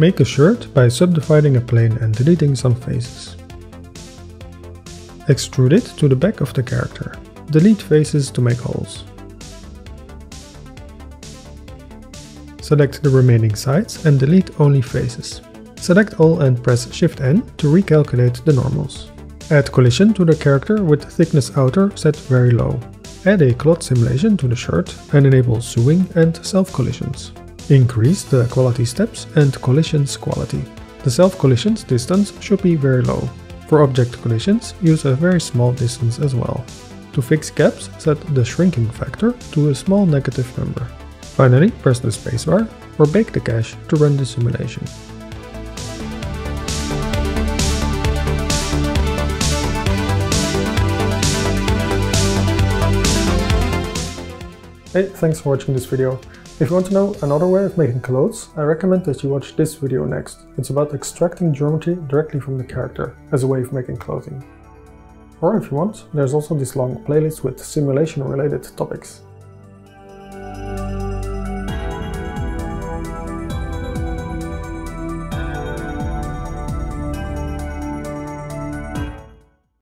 Make a shirt by subdividing a plane and deleting some faces. Extrude it to the back of the character. Delete faces to make holes. Select the remaining sides and delete only faces. Select all and press Shift N to recalculate the normals. Add collision to the character with thickness outer set very low. Add a cloth simulation to the shirt and enable sewing and self-collisions. Increase the quality steps and collisions quality. The self-collisions distance should be very low. For object collisions, use a very small distance as well. To fix gaps, set the shrinking factor to a small negative number. Finally, press the spacebar or bake the cache to run the simulation. Hey, thanks for watching this video. If you want to know another way of making clothes, I recommend that you watch this video next. It's about extracting geometry directly from the character, as a way of making clothing. Or if you want, there's also this long playlist with simulation related topics.